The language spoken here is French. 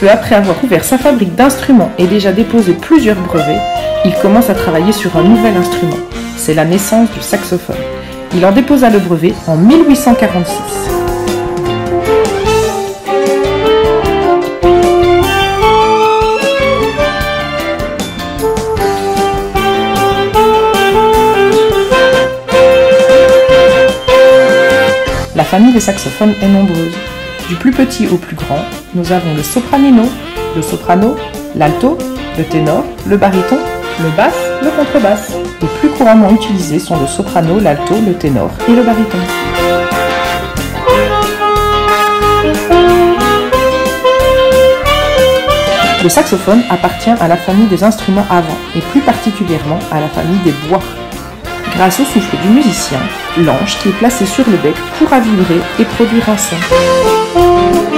peu après avoir ouvert sa fabrique d'instruments et déjà déposé plusieurs brevets, il commence à travailler sur un nouvel instrument. C'est la naissance du saxophone. Il en déposa le brevet en 1846. La famille des saxophones est nombreuse. Du plus petit au plus grand, nous avons le sopranino, le soprano, l'alto, le ténor, le baryton, le basse, le contrebasse. Les plus couramment utilisés sont le soprano, l'alto, le ténor et le baryton. Le saxophone appartient à la famille des instruments à vent et plus particulièrement à la famille des bois. Grâce au souffle du musicien, l'anche qui est placé sur le bec pourra vibrer et produire un son. Música